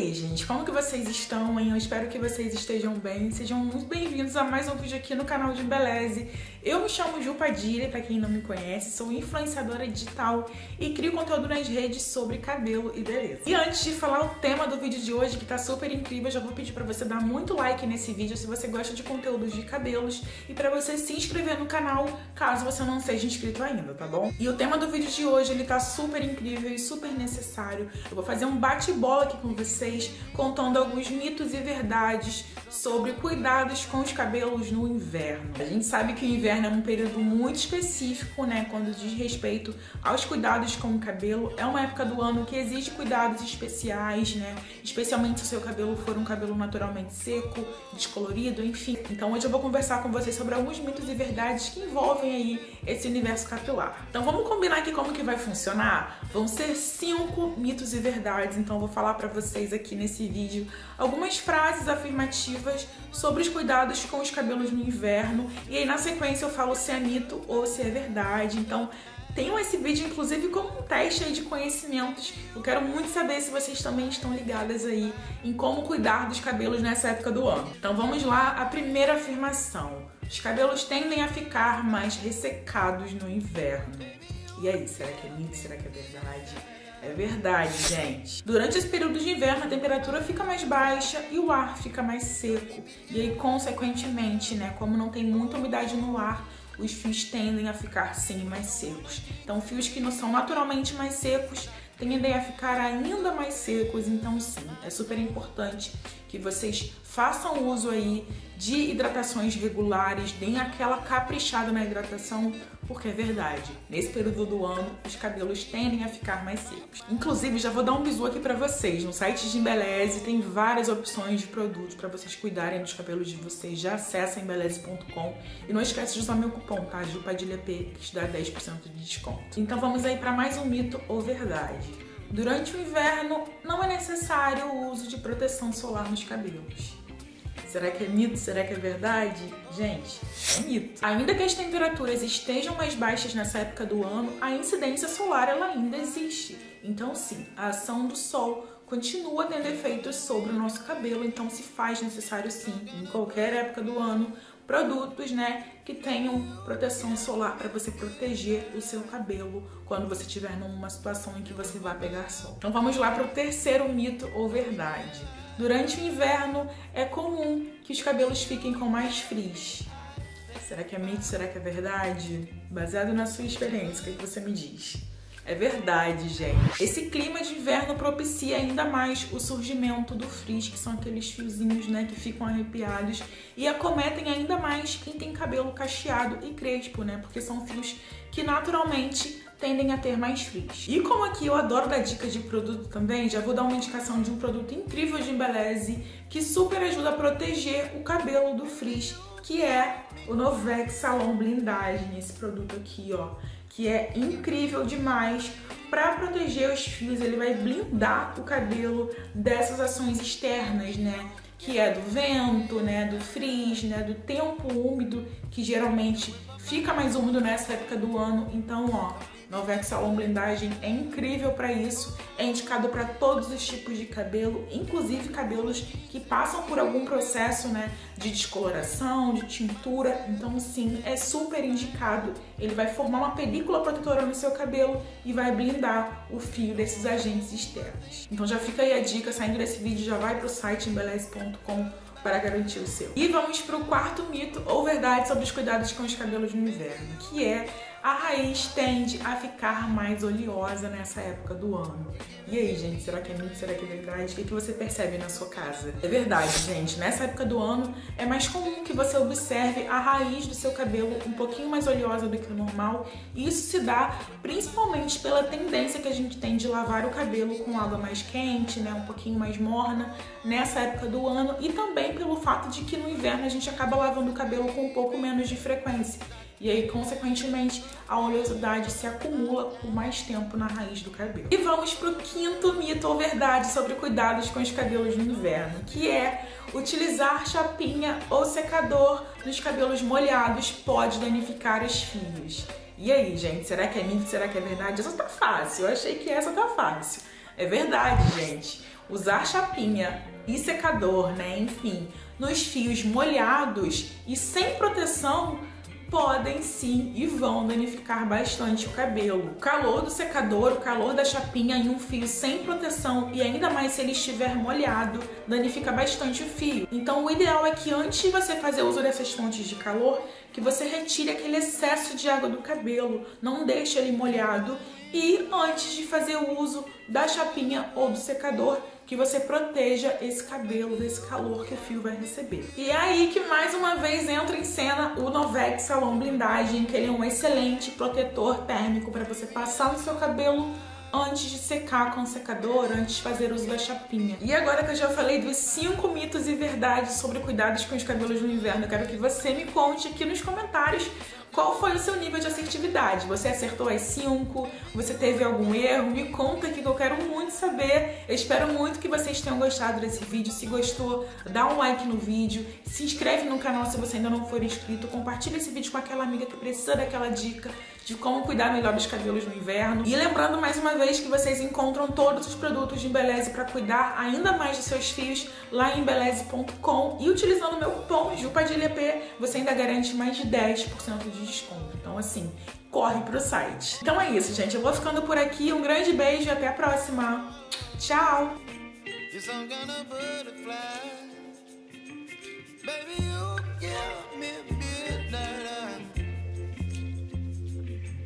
aí, gente? Como que vocês estão, hein? Eu espero que vocês estejam bem. Sejam muito bem-vindos a mais um vídeo aqui no canal de Embeleze. Eu me chamo Ju Padilha, pra quem não me conhece, sou influenciadora digital e crio conteúdo nas redes sobre cabelo e beleza. E antes de falar o tema do vídeo de hoje, que tá super incrível, já vou pedir pra você dar muito like nesse vídeo se você gosta de conteúdos de cabelos e pra você se inscrever no canal caso você não seja inscrito ainda, tá bom? E o tema do vídeo de hoje, ele tá super incrível e super necessário. Eu vou fazer um bate-bola aqui com vocês, contando alguns mitos e verdades sobre cuidados com os cabelos no inverno. A gente sabe que o inverno é um período muito específico, né, quando diz respeito aos cuidados com o cabelo. É uma época do ano que exige cuidados especiais, né, especialmente se o seu cabelo for um cabelo naturalmente seco, descolorido, enfim. Então hoje eu vou conversar com vocês sobre alguns mitos e verdades que envolvem aí esse universo capilar. Então vamos combinar aqui como que vai funcionar? Vão ser cinco mitos e verdades, então eu vou falar para vocês aqui nesse vídeo algumas frases afirmativas sobre os cuidados com os cabelos no inverno e aí na sequência eu falo se é mito ou se é verdade. Então tenham esse vídeo, inclusive, como um teste aí de conhecimentos. Eu quero muito saber se vocês também estão ligadas aí em como cuidar dos cabelos nessa época do ano. Então vamos lá, a primeira afirmação. Os cabelos tendem a ficar mais ressecados no inverno. E aí, será que é mito? Será que é verdade? É verdade, gente. Durante esse período de inverno, a temperatura fica mais baixa e o ar fica mais seco. E aí, consequentemente, né, como não tem muita umidade no ar, os fios tendem a ficar sim mais secos. Então, fios que não são naturalmente mais secos tendem a ficar ainda mais secos. Então, sim, é super importante que vocês façam uso aí de hidratações regulares, deem aquela caprichada na hidratação, porque é verdade, nesse período do ano os cabelos tendem a ficar mais secos. Inclusive, já vou dar um bisu aqui para vocês. No site de Embeleze tem várias opções de produtos para vocês cuidarem dos cabelos de vocês. Já acessa embeleze.com e não esquece de usar meu cupom, tá? JupadilhaP, que te dá 10% de desconto. Então vamos aí para mais um mito ou verdade. Durante o inverno, não é necessário o uso de proteção solar nos cabelos. Será que é mito? Será que é verdade? Gente, é mito. Ainda que as temperaturas estejam mais baixas nessa época do ano, a incidência solar ela ainda existe. Então, sim, a ação do sol continua tendo efeitos sobre o nosso cabelo, então se faz necessário sim, em qualquer época do ano, produtos, né, que tenham proteção solar para você proteger o seu cabelo quando você estiver numa situação em que você vai pegar sol. Então vamos lá para o terceiro mito ou verdade. Durante o inverno é comum que os cabelos fiquem com mais frizz. Será que é mito? Será que é verdade? Baseado na sua experiência, o que, é que você me diz? É verdade, gente. Esse clima de inverno propicia ainda mais o surgimento do frizz, que são aqueles fiozinhos, né, que ficam arrepiados e acometem ainda mais quem tem cabelo cacheado e crespo, né, porque são fios que naturalmente tendem a ter mais frizz. E como aqui eu adoro dar dicas de produto também, já vou dar uma indicação de um produto incrível de Embeleze que super ajuda a proteger o cabelo do frizz, que é o Novex Salon Blindagem, esse produto aqui, ó que é incrível demais para proteger os fios. Ele vai blindar o cabelo dessas ações externas, né? Que é do vento, né? Do frizz, né? Do tempo úmido, que geralmente fica mais úmido nessa época do ano. Então, ó, Novex Salon Blindagem é incrível para isso, é indicado para todos os tipos de cabelo, inclusive cabelos que passam por algum processo, né, de descoloração, de tintura. Então, sim, é super indicado. Ele vai formar uma película protetora no seu cabelo e vai blindar o fio desses agentes externos. Então, já fica aí a dica, saindo desse vídeo, já vai pro site embeleze.com para garantir o seu. E vamos para o quarto mito ou verdade sobre os cuidados com os cabelos no inverno, que é a raiz tende a ficar mais oleosa nessa época do ano. E aí, gente, será que é mito? Será que é verdade? O que, que você percebe na sua casa? É verdade, gente. Nessa época do ano é mais comum que você observe a raiz do seu cabelo um pouquinho mais oleosa do que o normal. E isso se dá principalmente pela tendência que a gente tem de lavar o cabelo com água mais quente, né, um pouquinho mais morna nessa época do ano e também pelo fato de que no inverno a gente acaba lavando o cabelo com um pouco menos de frequência. E aí, consequentemente, a oleosidade se acumula por mais tempo na raiz do cabelo. E vamos pro quinto mito ou verdade sobre cuidados com os cabelos no inverno, que é utilizar chapinha ou secador nos cabelos molhados pode danificar os fios. E aí, gente, será que é mito? Será que é verdade? Essa tá fácil. Eu achei que essa tá fácil. É verdade, gente. Usar chapinha e secador, né? Enfim, nos fios molhados e sem proteção podem sim e vão danificar bastante o cabelo. O calor do secador, o calor da chapinha em um fio sem proteção e ainda mais se ele estiver molhado, danifica bastante o fio. Então o ideal é que antes de você fazer uso dessas fontes de calor, que você retire aquele excesso de água do cabelo, não deixe ele molhado e antes de fazer o uso da chapinha ou do secador, que você proteja esse cabelo desse calor que o fio vai receber. E é aí que mais uma vez entra em cena o Novex Salon Blindagem, que ele é um excelente protetor térmico para você passar no seu cabelo antes de secar com o secador, antes de fazer uso da chapinha. E agora que eu já falei dos 5 mitos e verdades sobre cuidados com os cabelos no inverno, eu quero que você me conte aqui nos comentários qual foi o seu nível de assertividade? Você acertou as 5? Você teve algum erro? Me conta aqui que eu quero muito saber. Eu espero muito que vocês tenham gostado desse vídeo. Se gostou, dá um like no vídeo, se inscreve no canal se você ainda não for inscrito, compartilha esse vídeo com aquela amiga que precisa daquela dica de como cuidar melhor dos cabelos no inverno. E lembrando mais uma vez que vocês encontram todos os produtos de Embeleze para cuidar ainda mais dos seus fios lá em embeleze.com e utilizando o meu cupom JUPADILHP você ainda garante mais de 10% de desconto. Então assim, corre pro site. Então é isso, gente. Eu vou ficando por aqui. Um grande beijo e até a próxima. Tchau!